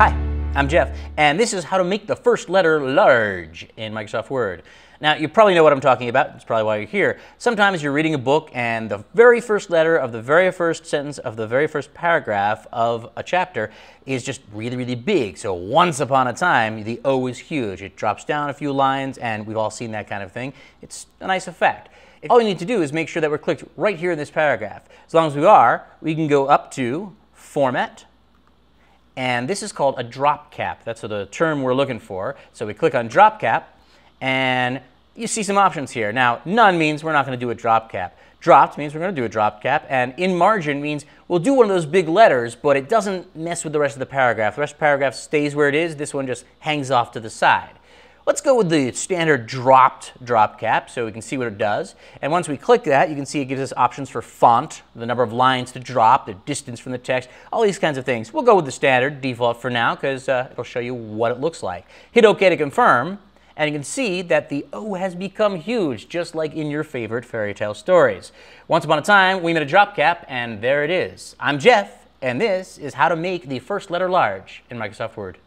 Hi, I'm Geoph, and this is how to make the first letter large in Microsoft Word. Now, you probably know what I'm talking about. That's probably why you're here. Sometimes you're reading a book, and the very first letter of the very first sentence of the very first paragraph of a chapter is just really, really big. So, once upon a time, the O is huge. It drops down a few lines, and we've all seen that kind of thing. It's a nice effect. All you need to do is make sure that we're clicked right here in this paragraph. As long as we are, we can go up to Format, and this is called a drop cap. That's the term we're looking for. So we click on drop cap, and you see some options here. Now, none means we're not going to do a drop cap. Dropped means we're going to do a drop cap, and in margin means we'll do one of those big letters, but it doesn't mess with the rest of the paragraph. The rest of the paragraph stays where it is. This one just hangs off to the side. Let's go with the standard dropped drop cap so we can see what it does. And once we click that, you can see it gives us options for font, the number of lines to drop, the distance from the text, all these kinds of things. We'll go with the standard default for now because uh, it'll show you what it looks like. Hit OK to confirm, and you can see that the O has become huge, just like in your favorite fairy tale stories. Once upon a time, we made a drop cap, and there it is. I'm Geoph, and this is how to make the first letter large in Microsoft Word.